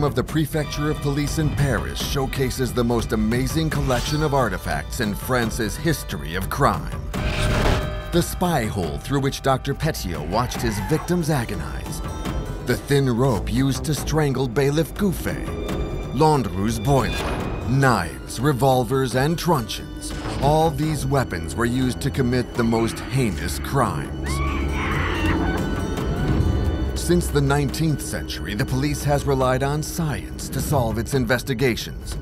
Museum of the Prefecture of Police in Paris showcases the most amazing collection of artifacts in France's history of crime. The spy hole through which Dr. Petiot watched his victims agonize. The thin rope used to strangle bailiff Gouffé. Landru's boiler. Knives, revolvers, and truncheons. All these weapons were used to commit the most heinous crimes. Since the 19th century, the police has relied on science to solve its investigations.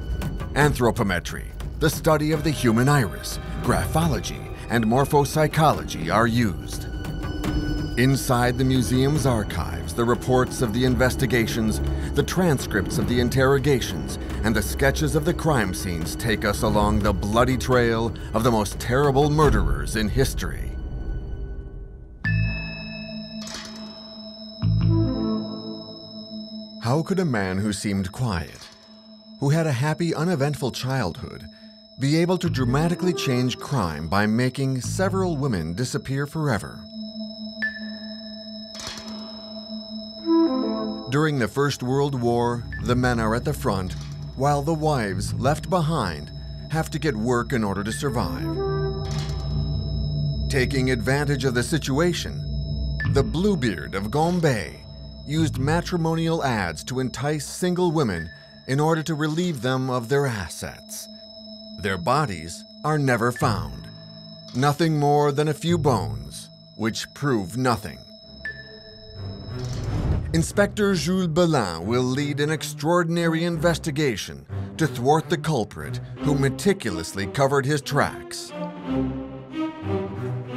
Anthropometry, the study of the human iris, graphology, and morphopsychology are used. Inside the museum's archives, the reports of the investigations, the transcripts of the interrogations, and the sketches of the crime scenes take us along the bloody trail of the most terrible murderers in history. How could a man who seemed quiet, who had a happy, uneventful childhood, be able to dramatically change crime by making several women disappear forever? During the First World War, the men are at the front, while the wives, left behind, have to get work in order to survive. Taking advantage of the situation, the Bluebeard of Gambay used matrimonial ads to entice single women in order to relieve them of their assets. Their bodies are never found. Nothing more than a few bones, which prove nothing. Inspector Jules Belin will lead an extraordinary investigation to thwart the culprit who meticulously covered his tracks.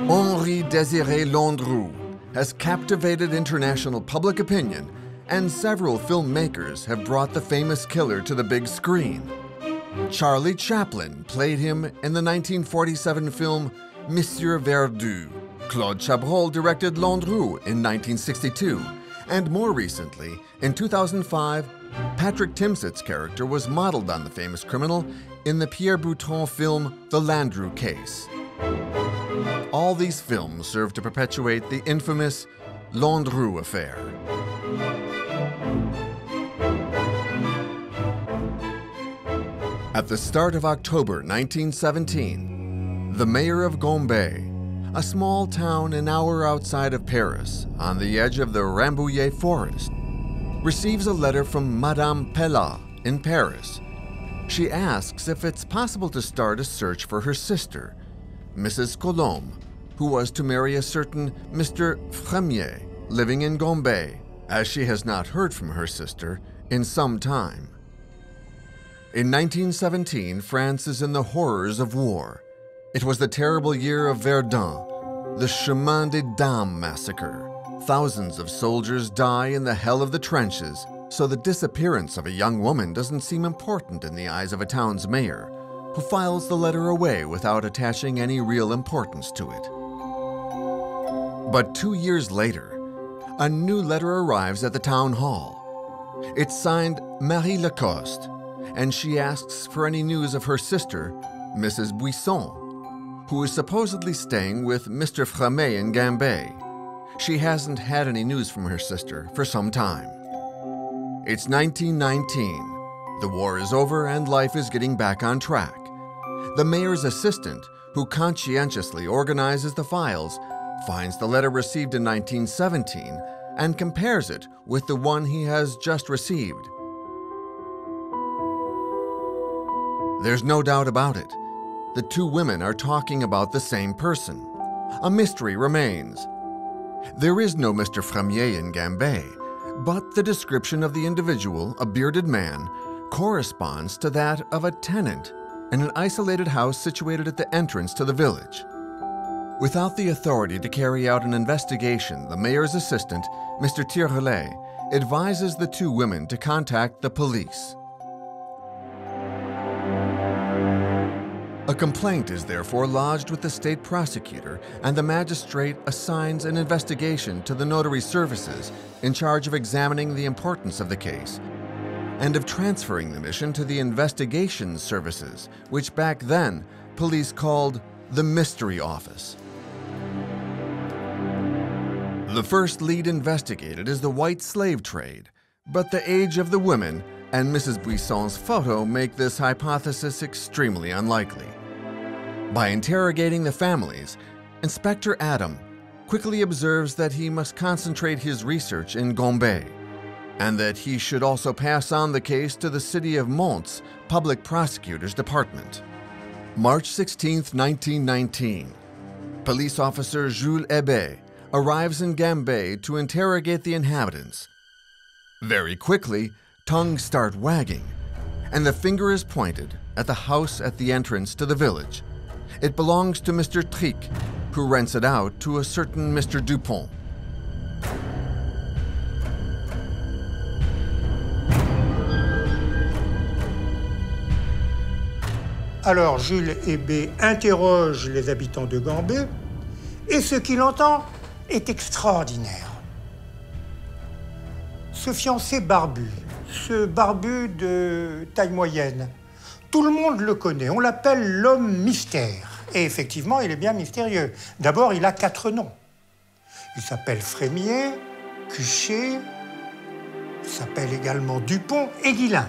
Henri Désiré Landru has captivated international public opinion, and several filmmakers have brought the famous killer to the big screen. Charlie Chaplin played him in the 1947 film Monsieur Verdoux. Claude Chabrol directed Landru in 1962, and more recently, in 2005, Patrick Timsit's character was modeled on the famous criminal in the Pierre Boutron film The Landru Case. All these films serve to perpetuate the infamous Landru affair. At the start of October 1917, the mayor of Gambay, a small town an hour outside of Paris on the edge of the Rambouillet forest, receives a letter from Madame Pellat in Paris. She asks if it's possible to start a search for her sister, Mrs. Colombe, who was to marry a certain Mr. Fremier, living in Gambay, as she has not heard from her sister in some time. In 1917, France is in the horrors of war. It was the terrible year of Verdun, the Chemin des Dames massacre. Thousands of soldiers die in the hell of the trenches, so the disappearance of a young woman doesn't seem important in the eyes of a town's mayor who files the letter away without attaching any real importance to it. But two years later, a new letter arrives at the town hall. It's signed Marie Lacoste, and she asks for any news of her sister, Mrs. Buisson, who is supposedly staying with Mr. Fremier in Gambay. She hasn't had any news from her sister for some time. It's 1919. The war is over and life is getting back on track. The mayor's assistant, who conscientiously organizes the files, finds the letter received in 1917 and compares it with the one he has just received. There's no doubt about it. The two women are talking about the same person. A mystery remains. There is no Mr. Fremier in Gambay, but the description of the individual, a bearded man, corresponds to that of a tenant in an isolated house situated at the entrance to the village. Without the authority to carry out an investigation, the mayor's assistant, Mr. Tirrelet, advises the two women to contact the police. A complaint is therefore lodged with the state prosecutor, and the magistrate assigns an investigation to the notary services in charge of examining the importance of the case and of transferring the mission to the investigations services, which back then police called the Mystery Office. The first lead investigated is the white slave trade, But the age of the women and Mrs. Buisson's photo make this hypothesis extremely unlikely. By interrogating the families, Inspector Adam quickly observes that he must concentrate his research in Gambay and that he should also pass on the case to the City of Mantes Public Prosecutor's Department. March 16, 1919. Police officer Jules Hébé arrives in Gambay to interrogate the inhabitants. Very quickly, tongues start wagging, and the finger is pointed at the house at the entrance to the village. It belongs to Mr. Tric, who rents it out to a certain Mr. Dupont. Alors Jules Hébé interroge les habitants de Gambé et ce qu'il entend est extraordinaire. Ce fiancé barbu, ce barbu de taille moyenne, tout le monde le connaît, on l'appelle l'homme mystère. Et effectivement, il est bien mystérieux. D'abord, il a quatre noms. Il s'appelle Frémier, Cuchet, il s'appelle également Dupont et Guillain.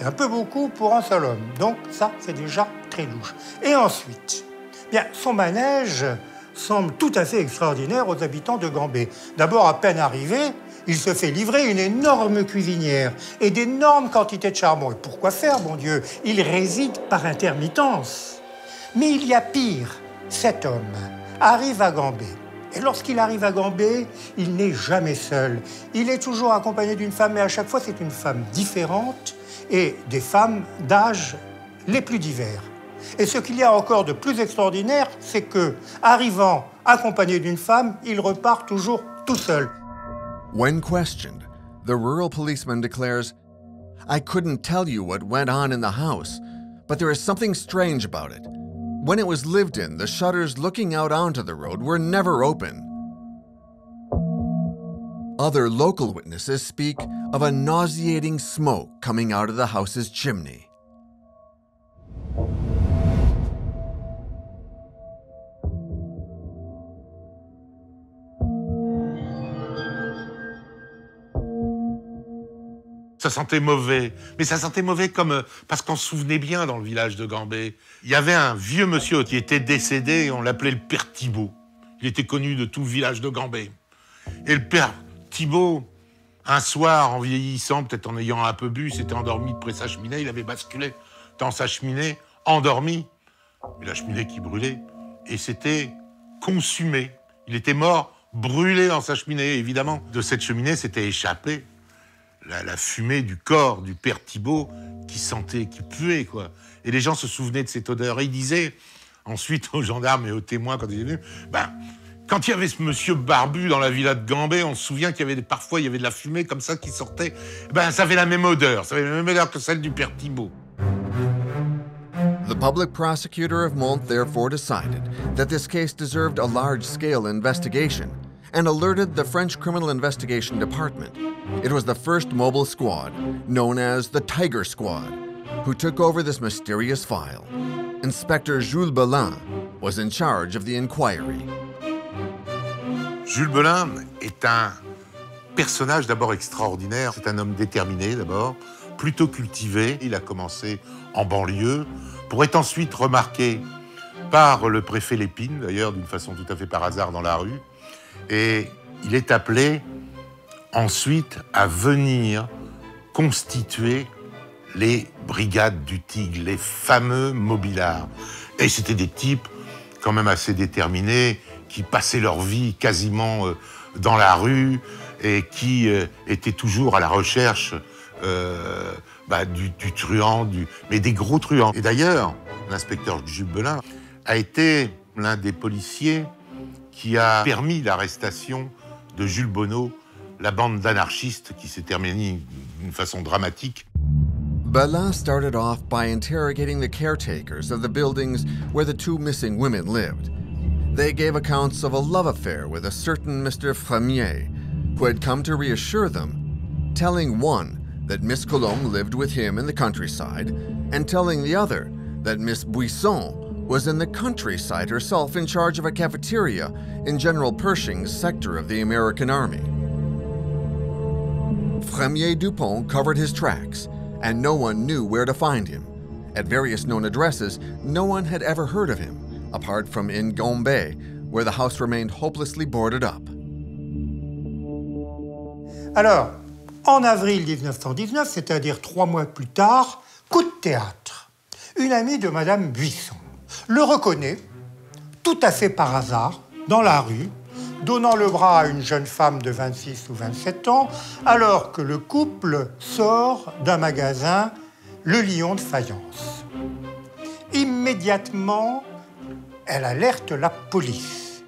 C'est un peu beaucoup pour un seul homme. Donc ça, c'est déjà très louche. Et ensuite, bien, son manège semble tout à fait extraordinaire aux habitants de Gambé. D'abord, à peine arrivé, il se fait livrer une énorme cuisinière et d'énormes quantités de charbon. Et pourquoi faire, bon Dieu? Il réside par intermittence. Mais il y a pire. Cet homme arrive à Gambé. Et lorsqu'il arrive à Gambé, il n'est jamais seul. Il est toujours accompagné d'une femme, mais à chaque fois, c'est une femme différente et des femmes d'âge les plus divers. Et ce qu'il y a encore de plus extraordinaire, c'est que, arrivant accompagné d'une femme, il repart toujours tout seul. When questioned, the rural policeman declares, I couldn't tell you what went on in the house, but there is something strange about it. When it was lived in, the shutters looking out onto the road were never open. Other local witnesses speak of a nauseating smoke coming out of the house's chimney. Ça sentait mauvais. Mais ça sentait mauvais comme euh, parce qu'on se souvenait bien dans le village de Gambé. Il y avait un vieux monsieur qui était décédé on l'appelait le père Thibault. Il était connu de tout le village de Gambé. Et le père Thibault, un soir, en vieillissant, peut-être en ayant un peu bu, s'était endormi près sa cheminée. Il avait basculé dans sa cheminée, endormi. Et la cheminée qui brûlait. Et c'était consumé. Il était mort, brûlé dans sa cheminée. Évidemment, de cette cheminée s'était échappé la, fumée du corps du père Thibault qui sentait, qui puait, quoi. Et les gens se souvenaient de cette odeur. Et ils disaient ensuite aux gendarmes et aux témoins quand ils étaient venus, ben, quand il y avait ce monsieur barbu dans la villa de Gambé, on se souvient qu'il y avait parfois il y avait de la fumée comme ça qui sortait. Ben, ça avait la même odeur, ça avait la même odeur que celle du père Thibault. The public prosecutor of Mantes therefore decided that this case deserved a large-scale investigation and alerted the French Criminal Investigation Department. It was the first mobile squad, known as the Tiger Squad, who took over this mysterious file. Inspector Jules Belin was in charge of the inquiry. Jules Belin est un personnage d'abord extraordinaire. C'est un homme déterminé d'abord, plutôt cultivé. Il a commencé en banlieue pour être ensuite remarqué par le préfet Lépine, d'ailleurs d'une façon tout à fait par hasard dans la rue, et il est appelé ensuite à venir constituer les brigades du Tigre, les fameux mobilards. Et c'était des types quand même assez déterminés, qui passaient leur vie quasiment euh, dans la rue et qui euh, étaient toujours à la recherche euh, bah, du, truand, mais des gros truands. Et d'ailleurs, l'inspecteur Jules Belin a été l'un des policiers qui a permis l'arrestation de Jules Bonneau, la bande d'anarchistes qui s'est terminée d'une façon dramatique. Belin started off by interrogating the caretakers of the buildings where the two missing women lived. They gave accounts of a love affair with a certain Mr. Fremier, who had come to reassure them, telling one that Miss Colombe lived with him in the countryside, and telling the other that Miss Buisson was in the countryside herself in charge of a cafeteria in General Pershing's sector of the American Army. Fremier Dupont covered his tracks, and no one knew where to find him. At various known addresses, no one had ever heard of him, apart from in Gambay, where the house remained hopelessly boarded up. Alors, en avril 1919, c'est-à-dire trois mois plus tard, coup de théâtre. Une amie de Madame Buisson le reconnaît, tout à fait par hasard, dans la rue, donnant le bras à une jeune femme de 26 ou 27 ans, alors que le couple sort d'un magasin, le Lion de Faïence. Immédiatement, elle alerte la police.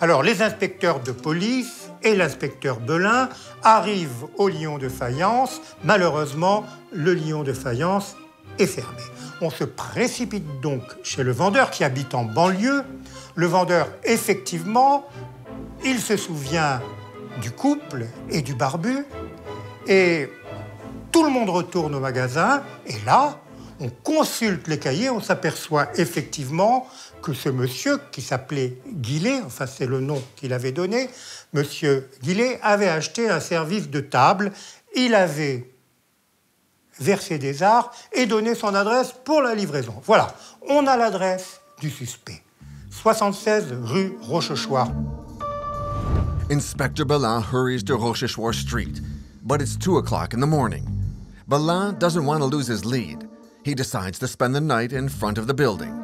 Alors les inspecteurs de police et l'inspecteur Belin arrivent au Lion de Faïence. Malheureusement, le Lion de Faïence est. On se précipite donc chez le vendeur qui habite en banlieue. Le vendeur, effectivement, il se souvient du couple et du barbu. Et tout le monde retourne au magasin. Et là, on consulte les cahiers, on s'aperçoit effectivement que ce monsieur, qui s'appelait Guillet, enfin c'est le nom qu'il avait donné, monsieur Guillet avait acheté un service de table. Il avait versé des arrhes et donné son adresse pour la livraison. Voilà, on a l'adresse du suspect. 76 rue Rochechouart. Inspector Belin hurries to Rochechouart Street, but it's 2 o'clock in the morning. Belin doesn't want to lose his lead. He decides to spend the night in front of the building.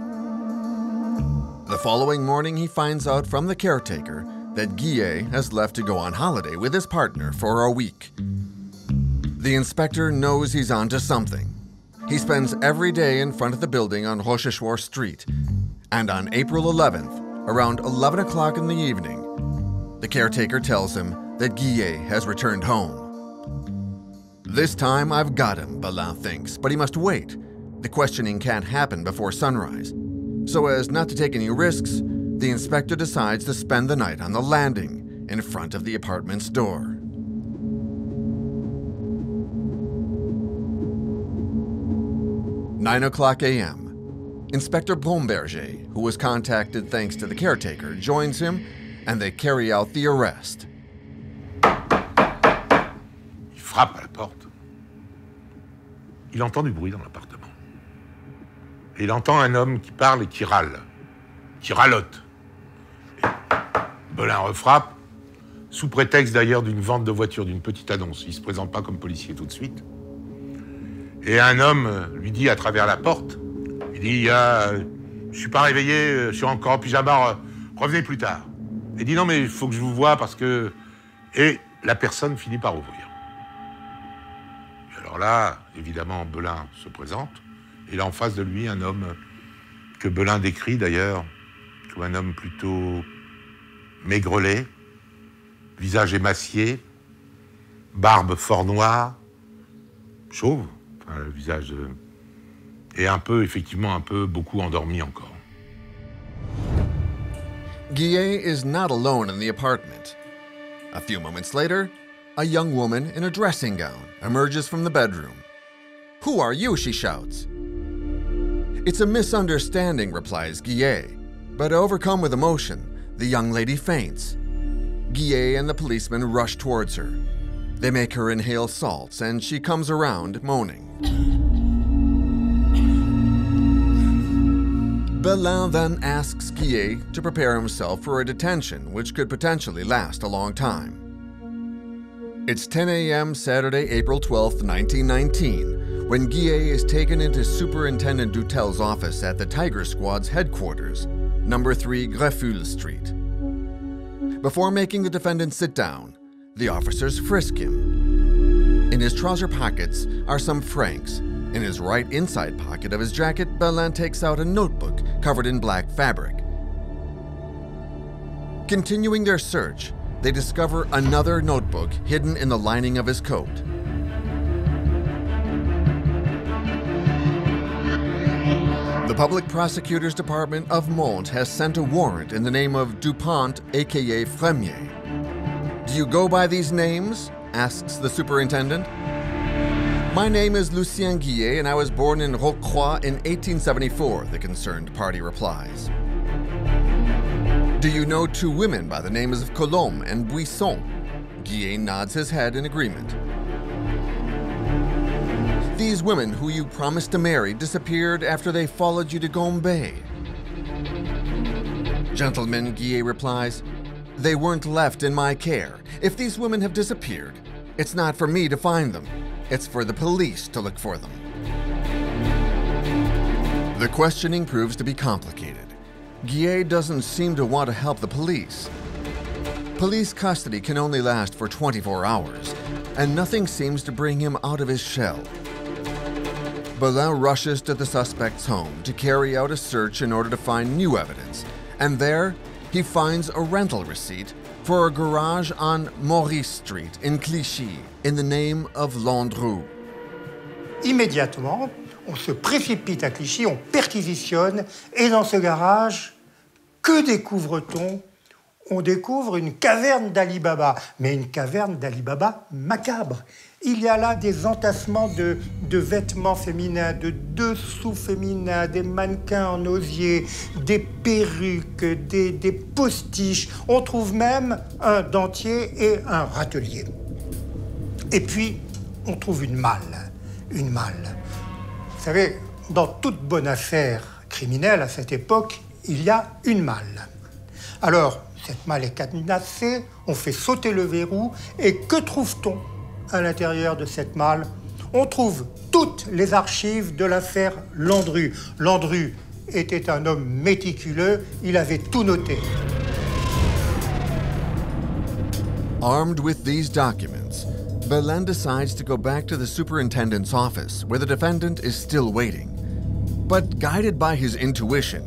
The following morning, he finds out from the caretaker that Guillet has left to go on holiday with his partner for a week. The inspector knows he's onto something. He spends every day in front of the building on Rochechouart Street. And on April 11th, around 11 o'clock in the evening, the caretaker tells him that Guillet has returned home. This time I've got him, Belin thinks, but he must wait. The questioning can't happen before sunrise. So, as not to take any risks, the inspector decides to spend the night on the landing in front of the apartment's door. 9 o'clock a.m. Inspector Bomberger, who was contacted thanks to the caretaker, joins him and they carry out the arrest. Il frappe à la porte. Il entend du bruit dans l'appartement. Il entend un homme qui parle et qui râle, qui ralote. Belin refrappe, sous prétexte d'ailleurs d'une vente de voiture, d'une petite annonce. Il ne se présente pas comme policier tout de suite. Et un homme lui dit à travers la porte, il dit, euh, je suis pas réveillé, je suis encore en pyjama, revenez plus tard. Il dit, non mais il faut que je vous voie parce que... Et la personne finit par ouvrir. Alors là, évidemment, Belin se présente. Et là, en face de lui, un homme que Belin décrit d'ailleurs comme un homme plutôt maigrelet, visage émacié, barbe fort noire, chauve, enfin, le visage euh, un peu, effectivement, un peu beaucoup endormi encore. Guillet is not alone in the apartment. A few moments later, a young woman in a dressing gown emerges from the bedroom. Who are you? she shouts. It's a misunderstanding, replies Guillet. But overcome with emotion, the young lady faints. Guillet and the policeman rush towards her. They make her inhale salts, and she comes around moaning. Belin then asks Guillet to prepare himself for a detention which could potentially last a long time. It's 10 a.m. Saturday, April 12, 1919, when Guillet is taken into Superintendent Dutel's office at the Tiger Squad's headquarters, number 3 Greffulhe Street. Before making the defendant sit down, the officers frisk him. In his trouser pockets are some francs. In his right inside pocket of his jacket, Belin takes out a notebook covered in black fabric. Continuing their search, they discover another notebook hidden in the lining of his coat. The Public Prosecutor's Department of Mantes has sent a warrant in the name of DuPont, aka Fremier. Do you go by these names? asks the superintendent. My name is Lucien Guillet, and I was born in Rocroi in 1874, the concerned party replies. Do you know two women by the names of Colombe and Buisson? Guillet nods his head in agreement. These women who you promised to marry disappeared after they followed you to Gambay. Gentlemen, Guillet replies, they weren't left in my care. If these women have disappeared, it's not for me to find them. It's for the police to look for them. The questioning proves to be complicated. Guillet doesn't seem to want to help the police. Police custody can only last for 24 hours, and nothing seems to bring him out of his shell. Belin rushes to the suspect's home to carry out a search in order to find new evidence, and there he finds a rental receipt for a garage on Maurice Street in Clichy in the name of Landru. Immédiatement, on se précipite à Clichy, on perquisitionne, et dans ce garage, que découvre-t-on? On découvre une caverne d'Ali Baba, mais une caverne d'Ali Baba macabre. Il y a là des entassements de, vêtements féminins, de dessous féminins, des mannequins en osier, des perruques, des, des postiches. On trouve même un dentier et un râtelier. Et puis, on trouve une malle. Une malle. Vous savez, dans toute bonne affaire criminelle à cette époque, il y a une malle. Alors, cette malle est cadenassée, on fait sauter le verrou, et que trouve-t-on? À l'intérieur de cette malle On trouve toutes les archives de l'affaire Landru. Landru était un homme méticuleux, il avait tout noté. Armed with these documents, Belin decides to go back to the superintendent's office where the defendant is still waiting. But guided by his intuition,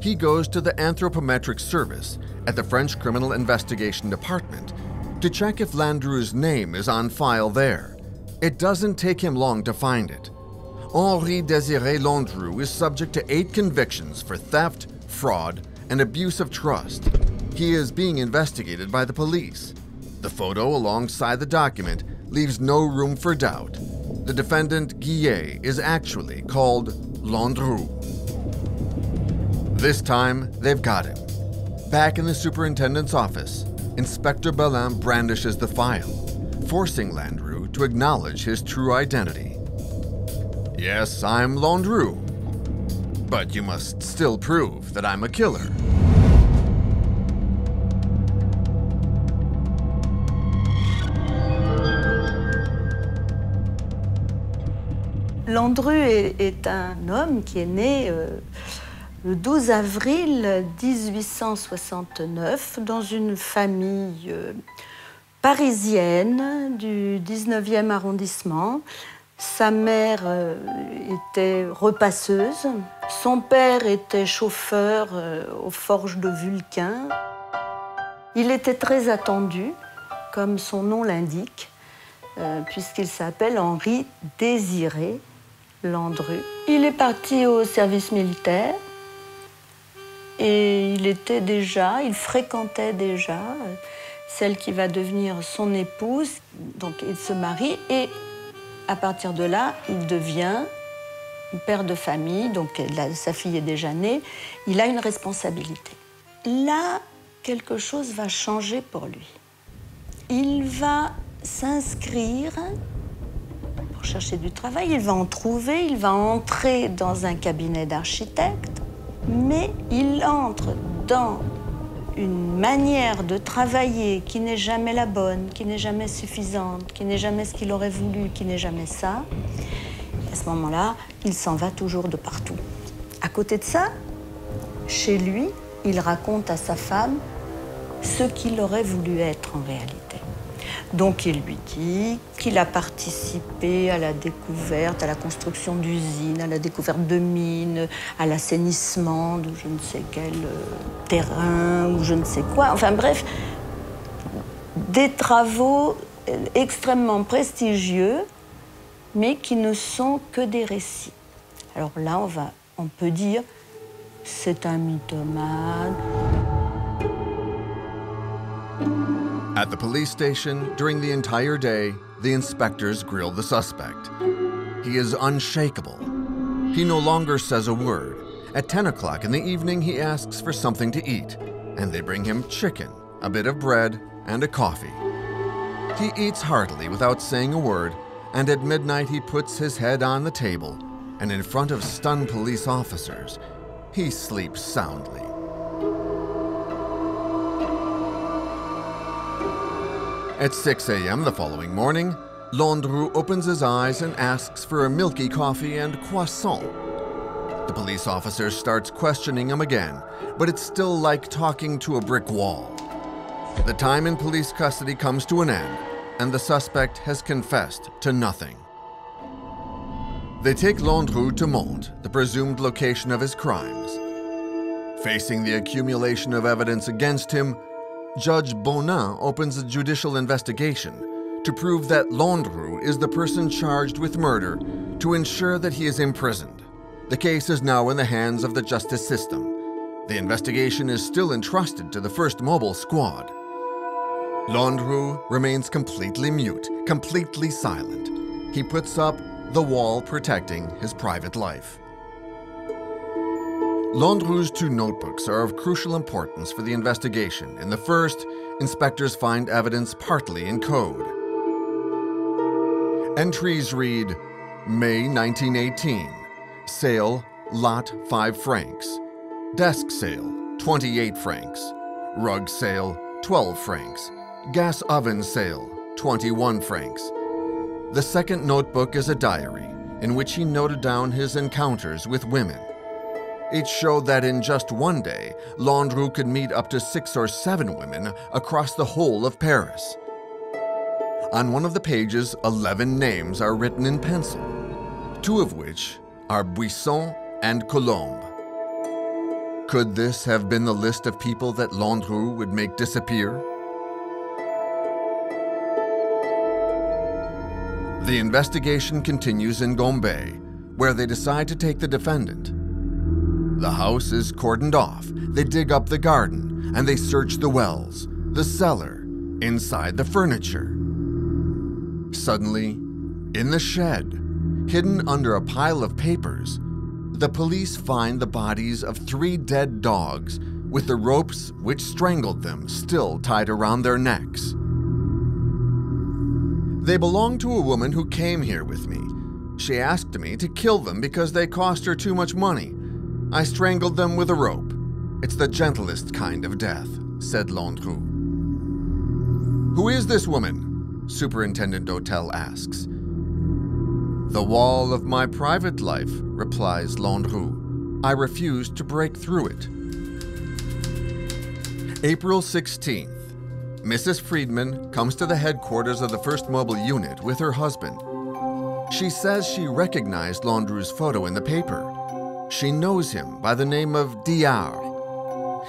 he goes to the anthropometric service at the French Criminal Investigation Department to check if Landru's name is on file there. It doesn't take him long to find it. Henri Desiré Landru is subject to eight convictions for theft, fraud, and abuse of trust. He is being investigated by the police. The photo alongside the document leaves no room for doubt. The defendant, Guillet, is actually called Landru. This time, they've got him. Back in the superintendent's office, Inspector Belin brandishes the file, forcing Landru to acknowledge his true identity. Yes, I'm Landru, but you must still prove that I'm a killer. Landru est, est, un homme qui est né euh, le 12 avril 1869 dans une famille euh, parisienne du 19e arrondissement. Sa mère euh, était repasseuse, son père était chauffeur euh, aux forges de Vulcain. Il était très attendu, comme son nom l'indique, puisqu'il s'appelle Henri Désiré Landru. Il est parti au service militaire et il était déjà, il fréquentait déjà celle qui va devenir son épouse. Donc il se marie et à partir de là, il devient père de famille, donc sa fille est déjà née, il a une responsabilité. Là, quelque chose va changer pour lui. Il va s'inscrire pour chercher du travail, il va en trouver, il va entrer dans un cabinet d'architecte, mais il entre dans une manière de travailler qui n'est jamais la bonne, qui n'est jamais suffisante, qui n'est jamais ce qu'il aurait voulu, qui n'est jamais ça. Et à ce moment-là, il s'en va toujours de partout. À côté de ça, chez lui, il raconte à sa femme ce qu'il aurait voulu être en réalité. Donc il lui dit qu'il a participé à la découverte, à la construction d'usines, à la découverte de mines, à l'assainissement de je ne sais quel euh, terrain ou je ne sais quoi. Enfin bref, des travaux extrêmement prestigieux, mais qui ne sont que des récits. Alors là, on, va, on peut dire, c'est un mythomane. At the police station, during the entire day, the inspectors grill the suspect. He is unshakable. He no longer says a word. At 10 o'clock in the evening, he asks for something to eat, and they bring him chicken, a bit of bread, and a coffee. He eats heartily without saying a word and at midnight he puts his head on the table, and in front of stunned police officers, he sleeps soundly. At 6 a.m. the following morning, Landru opens his eyes and asks for a milky coffee and croissant. The police officer starts questioning him again, but it's still like talking to a brick wall. The time in police custody comes to an end, and the suspect has confessed to nothing. They take Landru to Mantes, the presumed location of his crimes. Facing the accumulation of evidence against him, Judge Bonin opens a judicial investigation to prove that Landru is the person charged with murder to ensure that he is imprisoned. The case is now in the hands of the justice system. The investigation is still entrusted to the 1st Mobile Squad. Landru remains completely mute, completely silent. He puts up the wall protecting his private life. Landru's two notebooks are of crucial importance for the investigation. In the first, inspectors find evidence partly in code. Entries read May 1918, sale, lot 5 francs, desk sale, 28 francs, rug sale, 12 francs, gas oven sale, 21 francs. The second notebook is a diary in which he noted down his encounters with women. It showed that in just one day, Landru could meet up to six or seven women across the whole of Paris. On one of the pages, 11 names are written in pencil, two of which are Buisson and Colombe. Could this have been the list of people that Landru would make disappear? The investigation continues in Gambay, where they decide to take the defendant. The house is cordoned off. They dig up the garden and they search the wells, the cellar, inside the furniture. Suddenly, in the shed, hidden under a pile of papers, the police find the bodies of three dead dogs with the ropes which strangled them still tied around their necks. They belong to a woman who came here with me. She asked me to kill them because they cost her too much money. I strangled them with a rope. It's the gentlest kind of death, said Landru. Who is this woman? Superintendent Dotel asks. The wall of my private life, replies Landru. I refuse to break through it. April 16th. Mrs. Friedman comes to the headquarters of the 1st Mobile Unit with her husband. She says she recognized Landru's photo in the paper. She knows him by the name of Diard.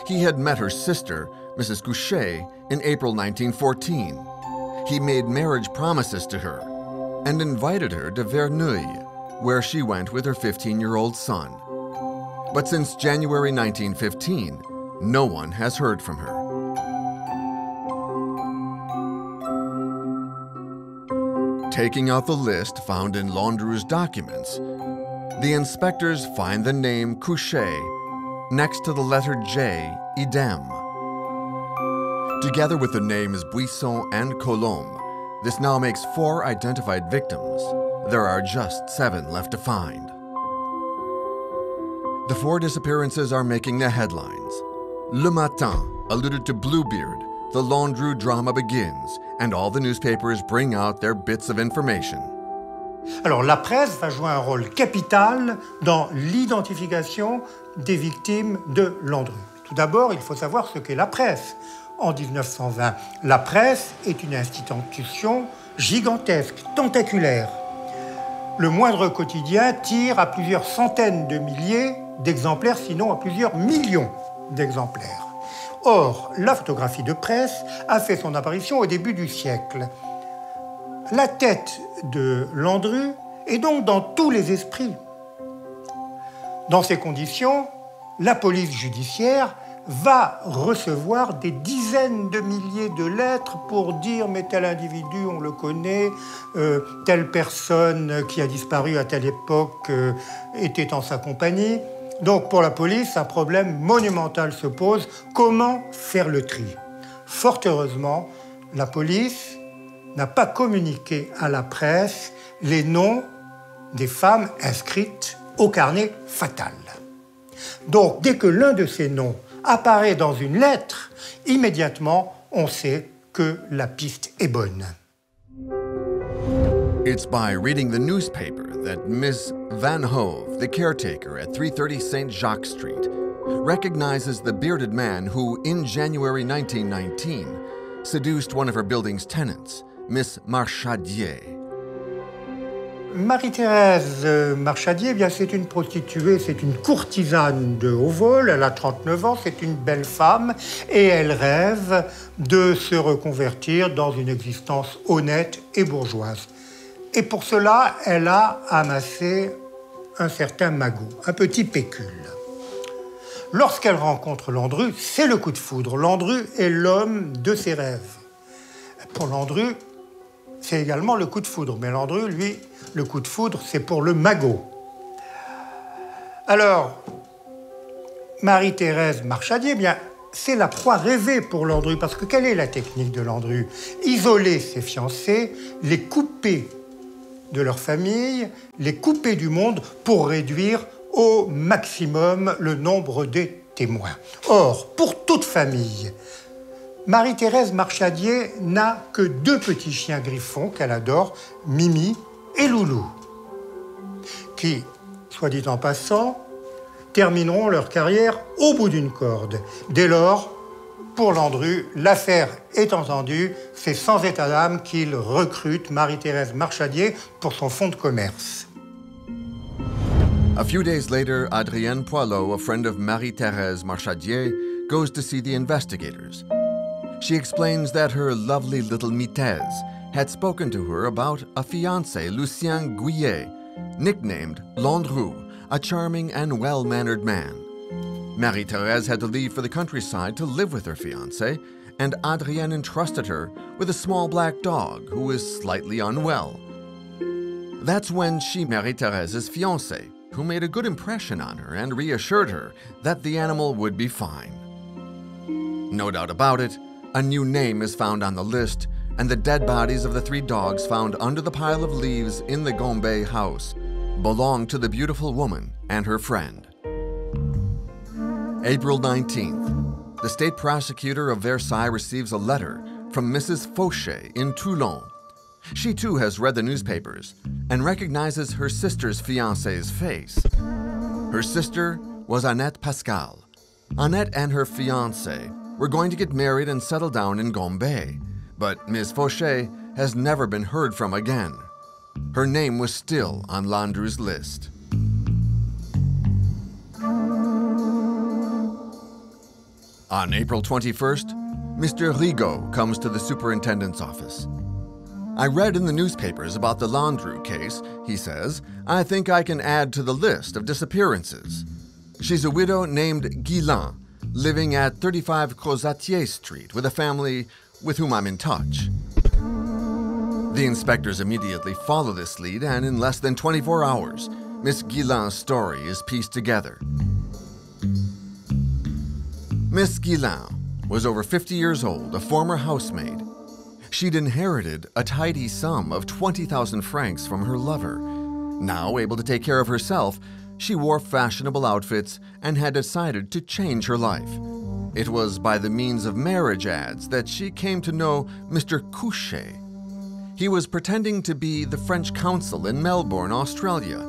He had met her sister, Mrs. Cuchet, in April 1914. He made marriage promises to her and invited her to Verneuil, where she went with her 15 year old son. But since January 1915, no one has heard from her. Taking out the list found in Landru's documents, the inspectors find the name Cuchet next to the letter J, Idem. Together with the names Buisson and Colombe, this now makes four identified victims. There are just seven left to find. The four disappearances are making the headlines. Le Matin alluded to Bluebeard, the Landru drama begins, and all the newspapers bring out their bits of information. Alors la presse va jouer un rôle capital dans l'identification des victimes de Landru. Tout d'abord, il faut savoir ce qu'est la presse. En 1920, la presse est une institution gigantesque, tentaculaire. Le moindre quotidien tire à plusieurs centaines de milliers d'exemplaires, sinon à plusieurs millions d'exemplaires. Or, la photographie de presse a fait son apparition au début du siècle. La tête de Landru est donc dans tous les esprits. Dans ces conditions, la police judiciaire va recevoir des dizaines de milliers de lettres pour dire mais tel individu, on le connaît, euh, telle personne qui a disparu à telle époque euh, était en sa compagnie. Donc pour la police, un problème monumental se pose. Comment faire le tri? Fort heureusement, la police n'a pas communiqué à la presse les noms des femmes inscrites au carnet fatal. Donc, dès que l'un de ces noms apparaît dans une lettre, immédiatement, on sait que la piste est bonne. It's by reading the newspaper that Miss Van Hove, the caretaker at 330 St. Jacques Street, recognizes the bearded man who, in January 1919, seduced one of her building's tenants, Miss Marchadier. Marie-Thérèse Marchadier, eh bien, c'est une prostituée, c'est une courtisane de haut vol, elle a 39 ans, c'est une belle femme et elle rêve de se reconvertir dans une existence honnête et bourgeoise. Et pour cela, elle a amassé un certain magot, un petit pécule. Lorsqu'elle rencontre Landru, c'est le coup de foudre. Landru est l'homme de ses rêves. Pour Landru, c'est également le coup de foudre. Mais Landru, lui, le coup de foudre, c'est pour le magot. Alors, Marie-Thérèse Marchadier, eh bien, c'est la proie rêvée pour Landru, parce que quelle est la technique de Landru? Isoler ses fiancés, les couper de leur famille, les couper du monde pour réduire au maximum le nombre des témoins. Or, pour toute famille, Marie-Thérèse Marchadier n'a que deux petits chiens griffons qu'elle adore, Mimi et Loulou, qui, soit dit en passant, termineront leur carrière au bout d'une corde. Dès lors, pour Landru, l'affaire est entendue, c'est sans état d'âme qu'il recrute Marie-Thérèse Marchadier pour son fonds de commerce. A few days later, Adrienne Poilot, a friend of Marie-Thérèse Marchadier, goes to see the investigators. She explains that her lovely little Mitez had spoken to her about a fiancé, Lucien Guillet, nicknamed Landru, a charming and well mannered man. Marie Therese had to leave for the countryside to live with her fiancé, and Adrienne entrusted her with a small black dog who was slightly unwell. That's when she married Therese's fiancé, who made a good impression on her and reassured her that the animal would be fine. No doubt about it, a new name is found on the list, and the dead bodies of the three dogs found under the pile of leaves in the Gambay house belong to the beautiful woman and her friend. April 19th, the state prosecutor of Versailles receives a letter from Mrs. Fauché in Toulon. She too has read the newspapers and recognizes her sister's fiance's face. Her sister was Annette Pascal. Annette and her fiance were going to get married and settle down in Gambay but Miss Fauché has never been heard from again. Her name was still on Landru's list. On April 21st, Mr. Rigaud comes to the superintendent's office. I read in the newspapers about the Landru case, he says. I think I can add to the list of disappearances. She's a widow named Guillin, living at 35 Crozatier Street with a family with whom I'm in touch. The inspectors immediately follow this lead, and in less than 24 hours, Miss Guillin's story is pieced together. Miss Guillin was over 50 years old, a former housemaid. She'd inherited a tidy sum of 20,000 francs from her lover. Now able to take care of herself, she wore fashionable outfits and had decided to change her life. It was by the means of marriage ads that she came to know Mr. Couchet. He was pretending to be the French consul in Melbourne, Australia.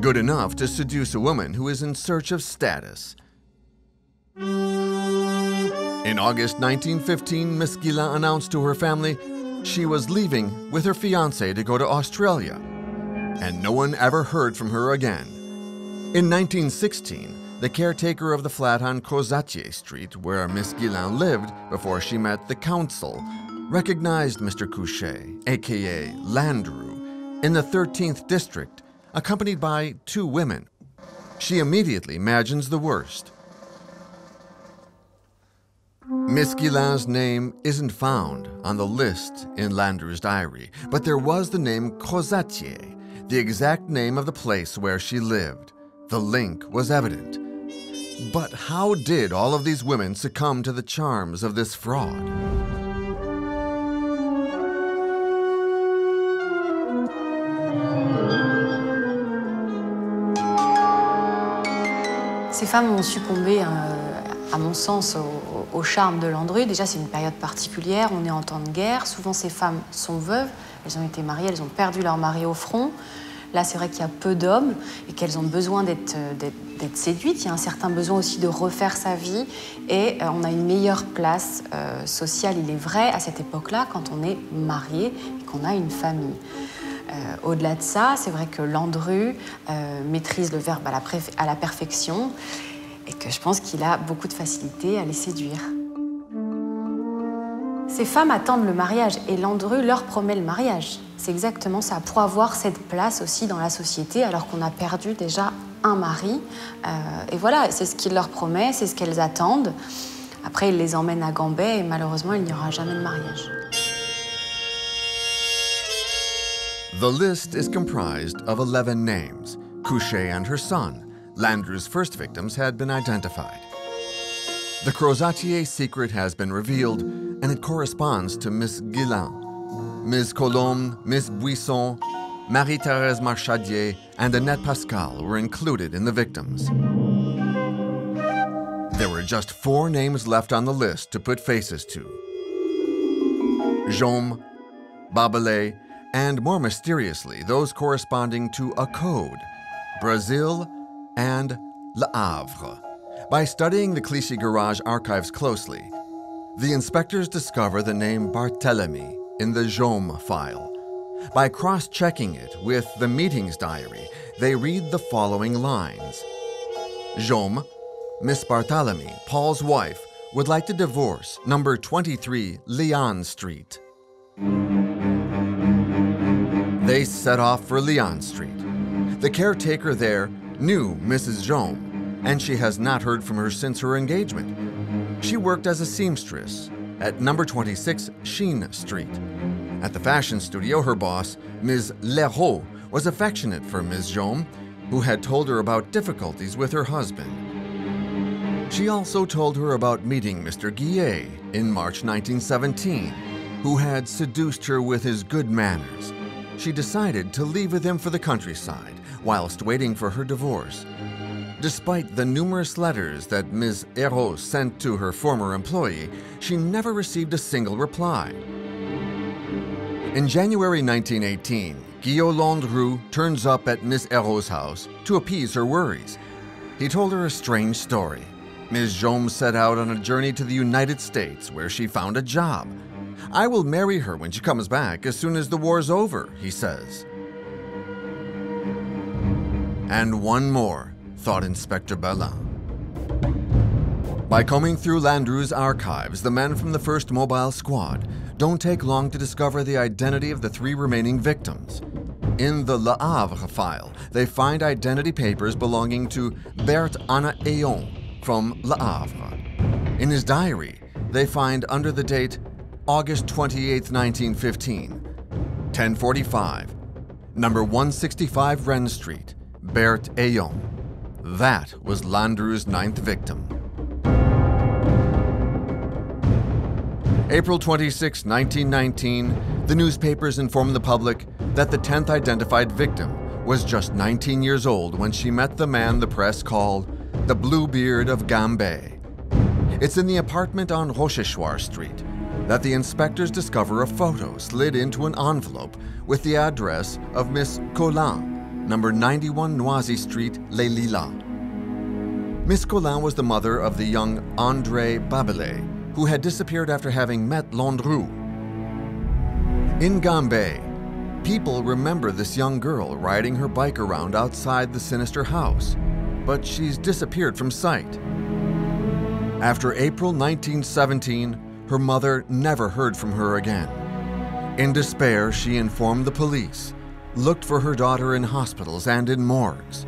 Good enough to seduce a woman who is in search of status. In August 1915, Miss Gila announced to her family she was leaving with her fiance to go to Australia, and no one ever heard from her again. In 1916, the caretaker of the flat on Crozatier Street, where Miss Guillin lived before she met the council, recognized Mr. Cuchet, aka Landru, in the 13th district, accompanied by two women. She immediately imagines the worst. Miss Guillin's name isn't found on the list in Landru's diary, but there was the name Crozatier, the exact name of the place where she lived. The link was evident. But how did all of these women succumb to the charms of this fraud? Ces femmes ont succombé, hein, à mon sens, au, au charme de Landru. Déjà, c'est une période particulière, on est en temps de guerre. Souvent, ces femmes sont veuves, elles ont été mariées, elles ont perdu leur mari au front. Là, c'est vrai qu'il y a peu d'hommes et qu'elles ont besoin d'être séduites. Il y a un certain besoin aussi de refaire sa vie et euh, on a une meilleure place euh, sociale, il est vrai, à cette époque-là, quand on est marié et qu'on a une famille. Euh, au-delà de ça, c'est vrai que Landru maîtrise le verbe à la, à la perfection et que je pense qu'il a beaucoup de facilité à les séduire. Ces femmes attendent le mariage et Landru leur promet le mariage. C'est exactement ça, pour avoir cette place aussi dans la société alors qu'on a perdu déjà un mari. Euh, et voilà, c'est ce qu'il leur promet, c'est ce qu'elles attendent. Après, il les emmène à Gambay et malheureusement, il n'y aura jamais de mariage. The list is comprised of 11 names. Couchet and her son, Landru's first victims, had been identified. The Crozatier secret has been revealed, and it corresponds to Miss Guillin. Miss Collomb, Miss Buisson, Marie-Thérèse Marchadier, and Annette Pascal were included in the victims. There were just four names left on the list to put faces to. Jaume, Babelay, and more mysteriously, those corresponding to a code, Brazil and Le Havre. By studying the Clichy Garage archives closely, the inspectors discover the name Barthélemy in the Jaume file. By cross checking it with the meetings diary, they read the following lines Jaume, Miss Bartholomew, Paul's wife, would like to divorce number 23 Leon Street. They set off for Leon Street. The caretaker there knew Mrs. Jaume and she has not heard from her since her engagement. She worked as a seamstress at number 26 Sheen Street. At the fashion studio, her boss, Ms. Leroux, was affectionate for Ms. Jaume, who had told her about difficulties with her husband. She also told her about meeting Mr. Guillet in March 1917, who had seduced her with his good manners. She decided to leave with him for the countryside whilst waiting for her divorce. Despite the numerous letters that Ms. Hérault sent to her former employee, she never received a single reply. In January 1918, Guillaume Landru turns up at Miss Hérault's house to appease her worries. He told her a strange story. Ms. Jaume set out on a journey to the United States where she found a job. I will marry her when she comes back as soon as the war's over, he says. And one more thought Inspector Belin. By combing through Landru's archives, the men from the first mobile squad don't take long to discover the identity of the three remaining victims. In the Le Havre file, they find identity papers belonging to Berthe Anna Héon from Le Havre. In his diary, they find under the date August 28, 1915, 1045, number 165 Wren Street, Berthe Héon. That was Landru's ninth victim. April 26, 1919, the newspapers informed the public that the 10th identified victim was just 19 years old when she met the man the press called the Bluebeard of Gambay. It's in the apartment on Rochechouart Street that the inspectors discover a photo slid into an envelope with the address of Miss Collin number 91 Noisy Street, Les Lilas. Miss Collin was the mother of the young André Babelay, who had disappeared after having met Landru. In Gambay, people remember this young girl riding her bike around outside the sinister house, but she's disappeared from sight. After April 1917, her mother never heard from her again. In despair, she informed the police looked for her daughter in hospitals and in morgues,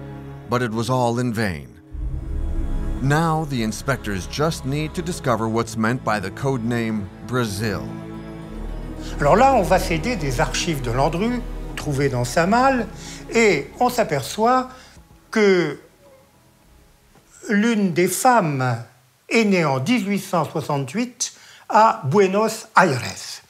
but it was all in vain. Now the inspectors just need to discover what's meant by the code name Brazil. Alors là, on va s'aider des archives de Landru, trouvées dans sa malle, et on s'aperçoit que l'une des femmes est née en 1868 à Buenos Aires.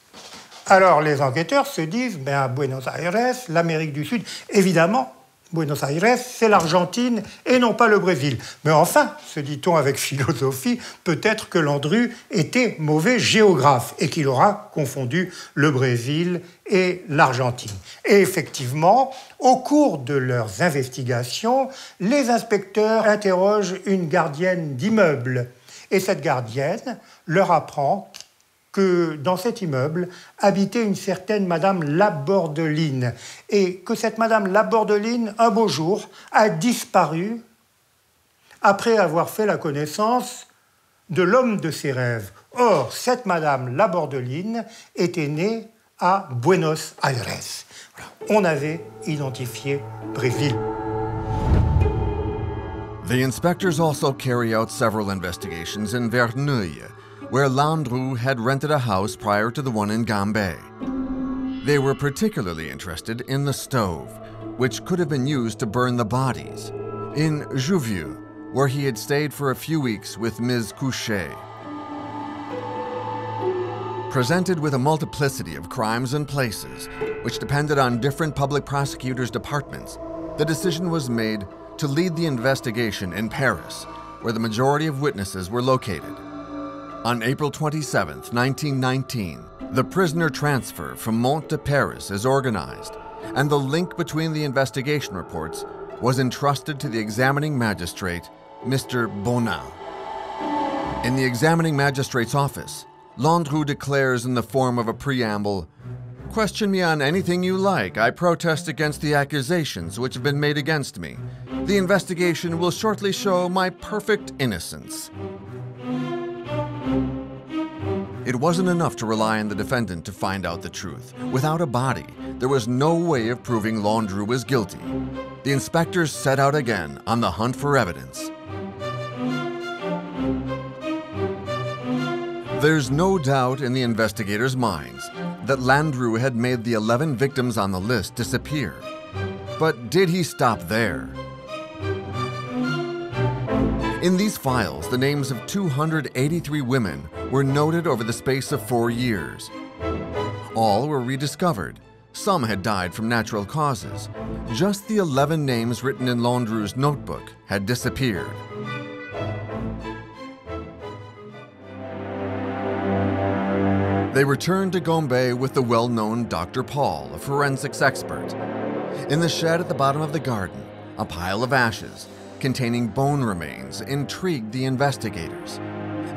Alors les enquêteurs se disent, ben, à Buenos Aires, l'Amérique du Sud, évidemment, Buenos Aires, c'est l'Argentine et non pas le Brésil. Mais enfin, se dit-on avec philosophie, peut-être que Landru était mauvais géographe et qu'il aura confondu le Brésil et l'Argentine. Et effectivement, au cours de leurs investigations, les inspecteurs interrogent une gardienne d'immeuble. Et cette gardienne leur apprend que dans cet immeuble habitait une certaine Madame Labordeline, et que cette Madame Labordeline, un beau jour, a disparu après avoir fait la connaissance de l'homme de ses rêves. Or, cette Madame Labordeline était née à Buenos Aires. On avait identifié Brésil. The inspectors also carry out several investigations in Verneuil, where Landru had rented a house prior to the one in Gambay. They were particularly interested in the stove, which could have been used to burn the bodies, in Jouvieux, where he had stayed for a few weeks with Ms. Cuchet. Presented with a multiplicity of crimes and places, which depended on different public prosecutors' departments, the decision was made to lead the investigation in Paris, where the majority of witnesses were located. On April 27, 1919, the prisoner transfer from Mont de Paris is organized, and the link between the investigation reports was entrusted to the examining magistrate, Mr. Bonin. In the examining magistrate's office, Landru declares in the form of a preamble Question me on anything you like. I protest against the accusations which have been made against me. The investigation will shortly show my perfect innocence. It wasn't enough to rely on the defendant to find out the truth. Without a body, there was no way of proving Landru was guilty. The inspectors set out again on the hunt for evidence. There's no doubt in the investigators' minds that Landru had made the 11 victims on the list disappear. But did he stop there? In these files, the names of 283 women were noted over the space of four years. All were rediscovered. Some had died from natural causes. Just the 11 names written in Landru's notebook had disappeared. They returned to Gambay with the well known Dr. Paul, a forensics expert. In the shed at the bottom of the garden, a pile of ashes, containing bone remains intrigued the investigators.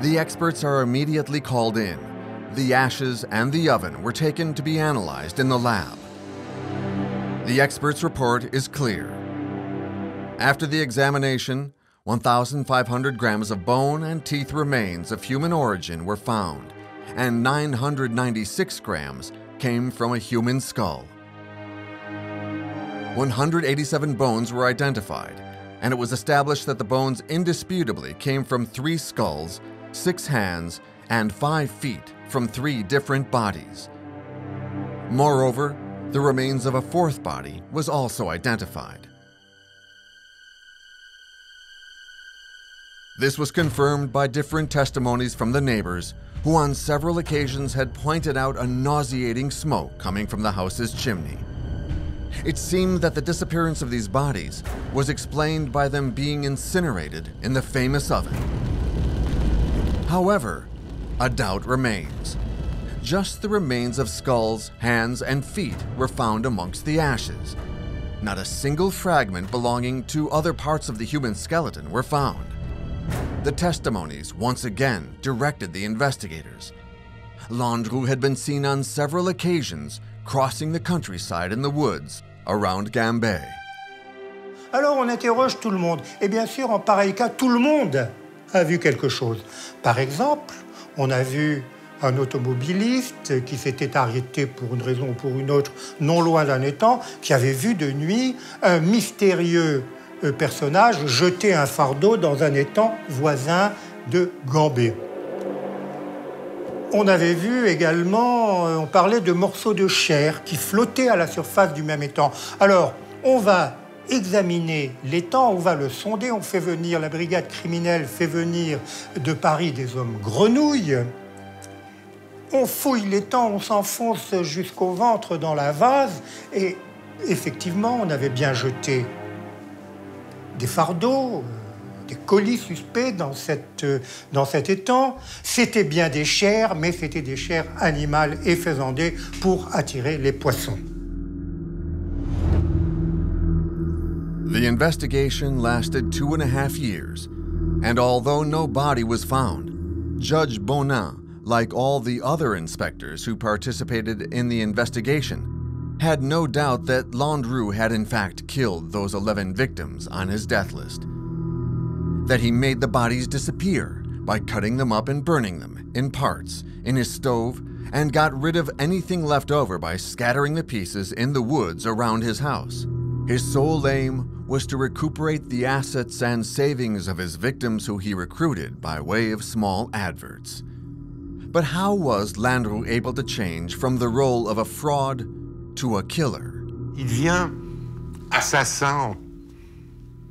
The experts are immediately called in. The ashes and the oven were taken to be analyzed in the lab. The expert's report is clear. After the examination, 1,500 grams of bone and teeth remains of human origin were found, and 996 grams came from a human skull. 187 bones were identified, and it was established that the bones indisputably came from three skulls, six hands, and five feet from three different bodies. Moreover, the remains of a fourth body was also identified. This was confirmed by different testimonies from the neighbors, who on several occasions had pointed out a nauseating smoke coming from the house's chimney. It seemed that the disappearance of these bodies was explained by them being incinerated in the famous oven. However, a doubt remains. Just the remains of skulls, hands, and feet were found amongst the ashes. Not a single fragment belonging to other parts of the human skeleton were found. The testimonies once again directed the investigators. Landru had been seen on several occasions crossing the countryside in the woods around Gambay. Alors on interroge tout le monde. Et bien sûr, en pareil cas, tout le monde a vu quelque chose. Par exemple, on a vu un automobiliste qui s'était arrêté pour une raison ou pour une autre non loin d'un étang, qui avait vu de nuit un mystérieux euh, personnage jeter un fardeau dans un étang voisin de Gambé. On avait vu également, euh, on parlait de morceaux de chair qui flottaient à la surface du même étang. Alors, on va examiner l'étang, on va le sonder, on fait venir, la brigade criminelle fait venir de Paris des hommes grenouilles. On fouille l'étang, on s'enfonce jusqu'au ventre dans la vase et effectivement, on avait bien jeté des fardeaux, des colis suspects dans, cette, dans cet étang. C'était bien des chairs, mais c'était des chairs animales et faisandées pour attirer les poissons. The investigation lasted two and a half years, and although no body was found, Judge Bonin, like all the other inspectors who participated in the investigation, had no doubt that Landru had in fact killed those 11 victims on his death list that he made the bodies disappear by cutting them up and burning them in parts in his stove and got rid of anything left over by scattering the pieces in the woods around his house. His sole aim was to recuperate the assets and savings of his victims who he recruited by way of small adverts. But how was Landru able to change from the role of a fraud to a killer? Il devient assassin.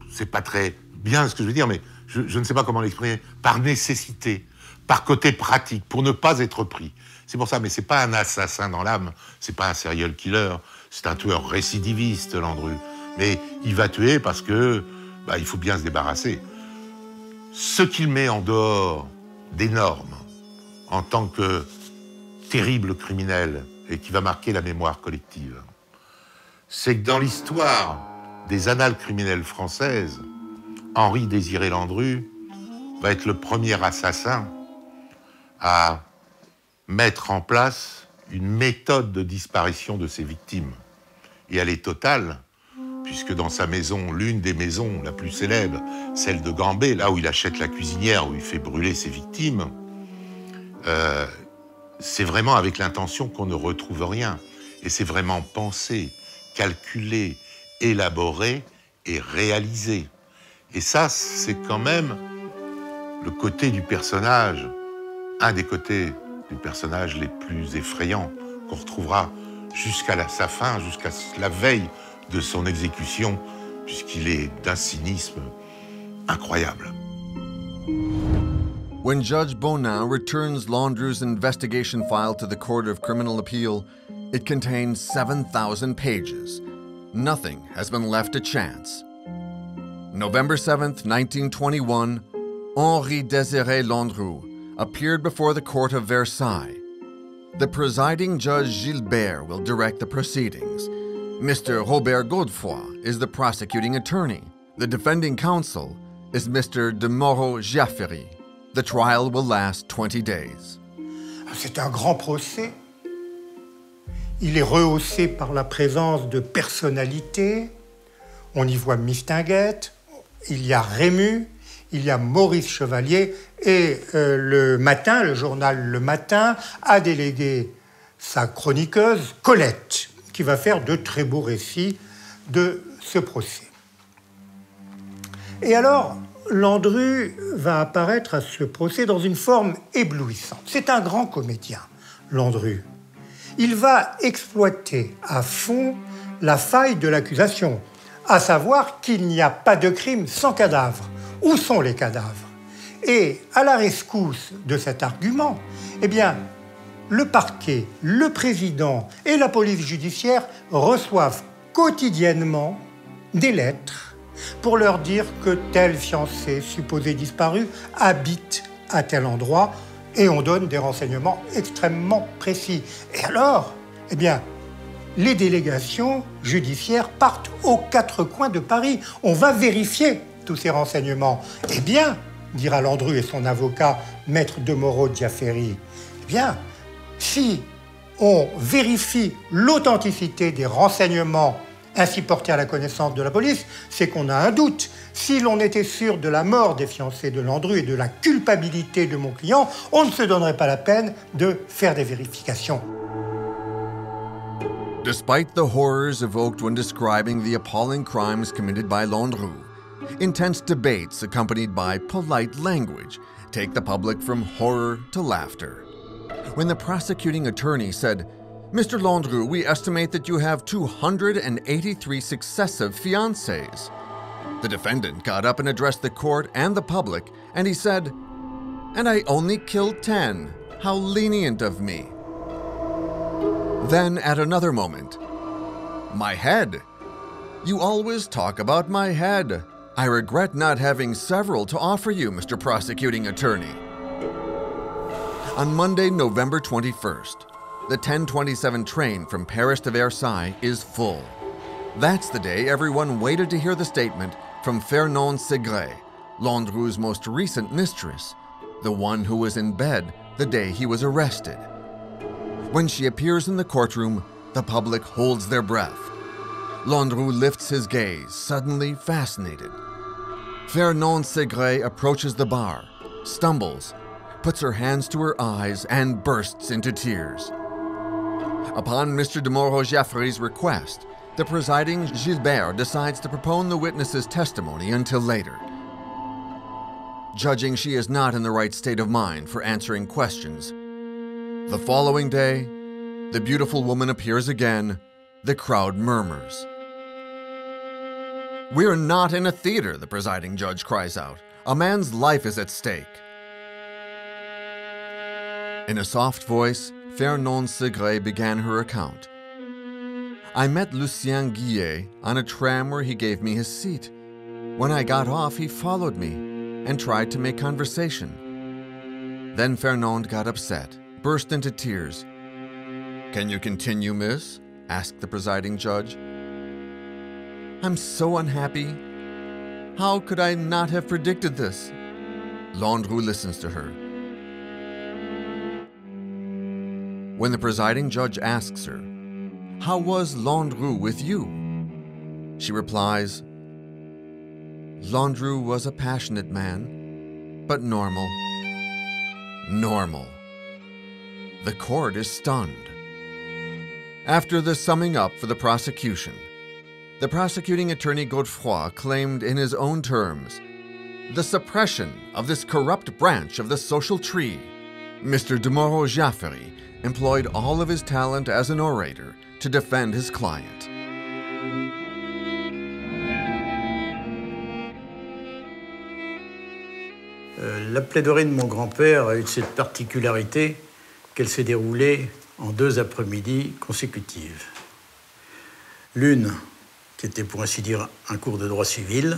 C'est pas très bien ce que je veux dire, mais je, ne sais pas comment l'exprimer, par nécessité, par côté pratique, pour ne pas être pris. C'est pour ça, mais c'est pas un assassin dans l'âme, c'est pas un serial killer, c'est un tueur récidiviste, Landru. Mais il va tuer parce que bah, il faut bien se débarrasser. Ce qu'il met en dehors des normes en tant que terrible criminel et qui va marquer la mémoire collective, c'est que dans l'histoire des annales criminelles françaises, Henri Désiré Landru va être le premier assassin à mettre en place une méthode de disparition de ses victimes. Et elle est totale, puisque dans sa maison, l'une des maisons la plus célèbre, celle de Gambé, là où il achète la cuisinière, où il fait brûler ses victimes, euh, c'est vraiment avec l'intention qu'on ne retrouve rien. Et c'est vraiment pensé, calculé, élaboré et réalisé. Et ça, c'est quand même le côté du personnage, un des côtés du personnage les plus effrayants qu'on retrouvera jusqu'à sa fin, jusqu'à la veille de son exécution, puisqu'il est d'un cynisme incroyable. When Judge Bonin returns Landru's investigation file to the Court of Criminal Appeal, it contains 7,000 pages. Nothing has been left to chance. November 7, 1921, Henri Désiré Landru appeared before the court of Versailles. The presiding judge Gilbert will direct the proceedings. Mr. Robert Godefroy is the prosecuting attorney. The defending counsel is Mr. de Moro-Giafferi. The trial will last 20 days. C'est un grand procès. Il est rehaussé par la présence de personnalités. On y voit Mistinguett, il y a Raimu, il y a Maurice Chevalier, et euh, le matin, le journal Le Matin, a délégué sa chroniqueuse, Colette, qui va faire de très beaux récits de ce procès. Et alors, Landru va apparaître à ce procès dans une forme éblouissante. C'est un grand comédien, Landru. Il va exploiter à fond la faille de l'accusation, à savoir qu'il n'y a pas de crime sans cadavre. Où sont les cadavres? Et à la rescousse de cet argument, eh bien, le parquet, le président et la police judiciaire reçoivent quotidiennement des lettres pour leur dire que tel fiancé supposé disparu habite à tel endroit et on donne des renseignements extrêmement précis. Et alors, eh bien, les délégations judiciaires partent aux quatre coins de Paris. On va vérifier tous ces renseignements. Eh bien, dira Landru et son avocat, maître de Moreau Diaferi, eh bien, si on vérifie l'authenticité des renseignements ainsi portés à la connaissance de la police, c'est qu'on a un doute. Si l'on était sûr de la mort des fiancés de Landru et de la culpabilité de mon client, on ne se donnerait pas la peine de faire des vérifications. Despite the horrors evoked when describing the appalling crimes committed by Landru, intense debates accompanied by polite language take the public from horror to laughter. When the prosecuting attorney said, Mr. Landru, we estimate that you have 283 successive fiancés. The defendant got up and addressed the court and the public, and he said, And I only killed 10. How lenient of me. Then, at another moment, my head. You always talk about my head. I regret not having several to offer you, Mr. Prosecuting Attorney. On Monday, November 21st, the 1027 train from Paris to Versailles is full. That's the day everyone waited to hear the statement from Fernand Segret, Landru's most recent mistress, the one who was in bed the day he was arrested. When she appears in the courtroom, the public holds their breath. Landru lifts his gaze, suddenly fascinated. Fernand Segret approaches the bar, stumbles, puts her hands to her eyes, and bursts into tears. Upon Mr. de Moro request, the presiding Gilbert decides to postpone the witness's testimony until later. Judging she is not in the right state of mind for answering questions, the following day, the beautiful woman appears again. The crowd murmurs. We're not in a theater, the presiding judge cries out. A man's life is at stake. In a soft voice, Fernand Segret began her account. I met Lucien Guillet on a tram where he gave me his seat. When I got off, he followed me and tried to make conversation. Then Fernand got upset, burst into tears. Can you continue, miss? asked the presiding judge. I'm so unhappy. How could I not have predicted this? Landru listens to her. When the presiding judge asks her, How was Landru with you? She replies, Landru was a passionate man, but normal. Normal. The court is stunned. After the summing up for the prosecution, the prosecuting attorney Godefroy claimed in his own terms the suppression of this corrupt branch of the social tree. Mr. de Moro-Giafferi employed all of his talent as an orator to defend his client. Euh, la plaidoirie de mon grand-père a eu cette particularité qu'elle s'est déroulée en deux après-midi consécutives. L'une qui était pour ainsi dire un cours de droit civil,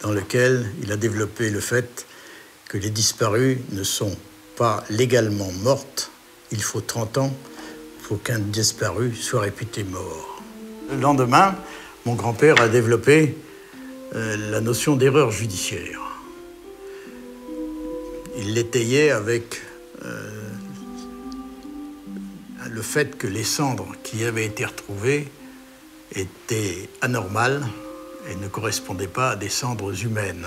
dans lequel il a développé le fait que les disparus ne sont pas légalement mortes. Il faut 30 ans pour qu'un disparu soit réputé mort. Le lendemain, mon grand-père a développé euh, la notion d'erreur judiciaire. Il l'étayait avec euh, le fait que les cendres qui avaient été retrouvées étaient anormales et ne correspondaient pas à des cendres humaines.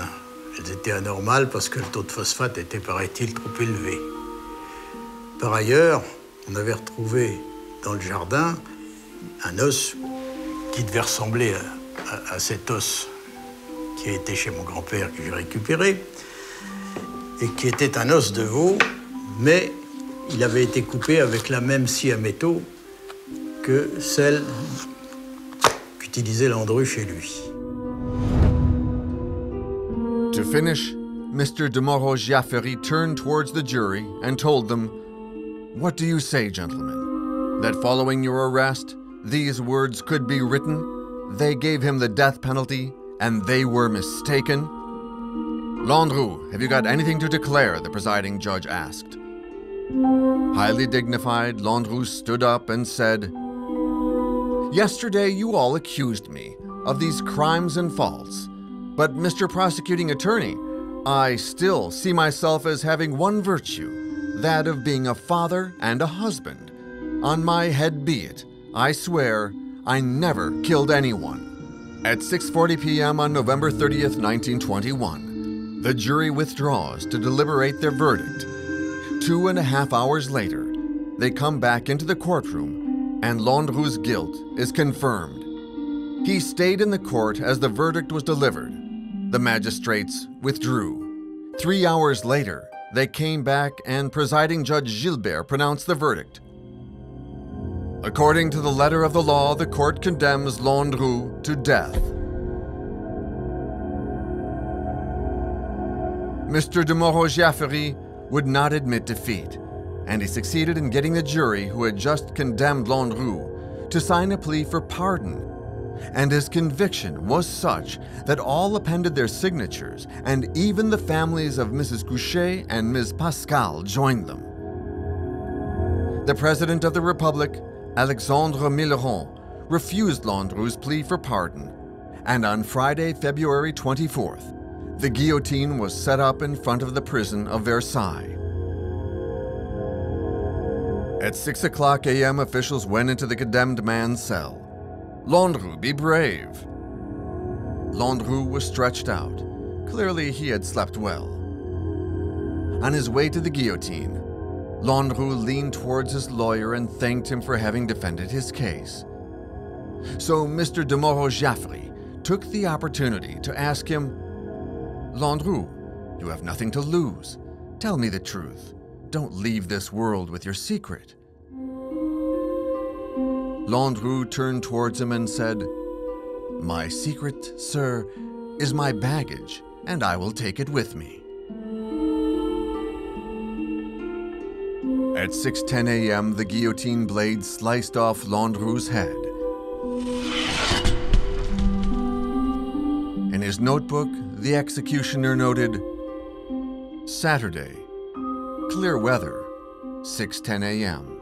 Elles étaient anormales parce que le taux de phosphate était, paraît-il, trop élevé. Par ailleurs, on avait retrouvé dans le jardin un os qui devait ressembler à, cet os qui a été chez mon grand-père que j'ai récupéré, et qui était un os de veau, mais il avait été coupé avec la même scie à métaux que celle qu'utilisait Landru chez lui. To finish, Mr. de Jaffery turned towards the jury and told them, What do you say, gentlemen? That following your arrest, these words could be written? They gave him the death penalty, and they were mistaken? Landru, have you got anything to declare? the presiding judge asked. Highly dignified, Landru stood up and said, Yesterday you all accused me of these crimes and faults, but, Mr. Prosecuting Attorney, I still see myself as having one virtue, that of being a father and a husband. On my head be it, I swear, I never killed anyone. At 6:40 p.m. on November 30th, 1921, the jury withdraws to deliberate their verdict Two and a half hours later, they come back into the courtroom, and Landru's guilt is confirmed. He stayed in the court as the verdict was delivered. The magistrates withdrew. Three hours later, they came back, and presiding Judge Gilbert pronounced the verdict. According to the letter of the law, the court condemns Landru to death. Mr. de Moro-Giafferi would not admit defeat, and he succeeded in getting the jury who had just condemned Landru to sign a plea for pardon. And his conviction was such that all appended their signatures, and even the families of Mrs. Cuchet and Ms. Pascal joined them. The President of the Republic, Alexandre Millerand, refused Landru's plea for pardon, and on Friday, February 24th, the guillotine was set up in front of the prison of Versailles. At 6 o'clock a.m., officials went into the condemned man's cell. Landru, be brave. Landru was stretched out. Clearly, he had slept well. On his way to the guillotine, Landru leaned towards his lawyer and thanked him for having defended his case. So Mr. de Moro-Giafferi took the opportunity to ask him, Landru, you have nothing to lose. Tell me the truth. Don't leave this world with your secret. Landru turned towards him and said, My secret, sir, is my baggage, and I will take it with me. At 6:10 a.m., the guillotine blade sliced off Landru's head. In his notebook, the executioner noted, Saturday, clear weather, 6:10 a.m.